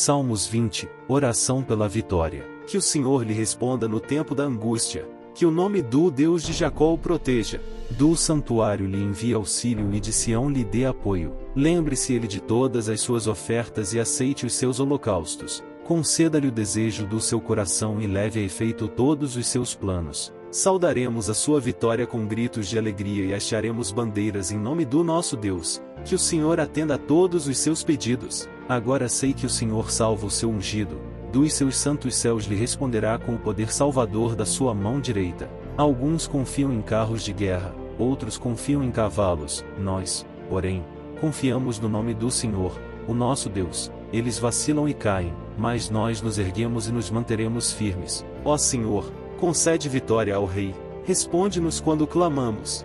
Salmos 20, Oração pela vitória. Que o Senhor lhe responda no tempo da angústia. Que o nome do Deus de Jacó o proteja. Do santuário lhe envie auxílio e de Sião lhe dê apoio. Lembre-se ele de todas as suas ofertas e aceite os seus holocaustos. Conceda-lhe o desejo do seu coração e leve a efeito todos os seus planos. Saudaremos a sua vitória com gritos de alegria e acharemos bandeiras em nome do nosso Deus. Que o Senhor atenda a todos os seus pedidos. Agora sei que o Senhor salva o seu ungido. Dos seus santos céus lhe responderá com o poder salvador da sua mão direita. Alguns confiam em carros de guerra, outros confiam em cavalos. Nós, porém, confiamos no nome do Senhor, o nosso Deus. Eles vacilam e caem, mas nós nos erguemos e nos manteremos firmes. Ó Senhor, concede vitória ao Rei. Responde-nos quando clamamos.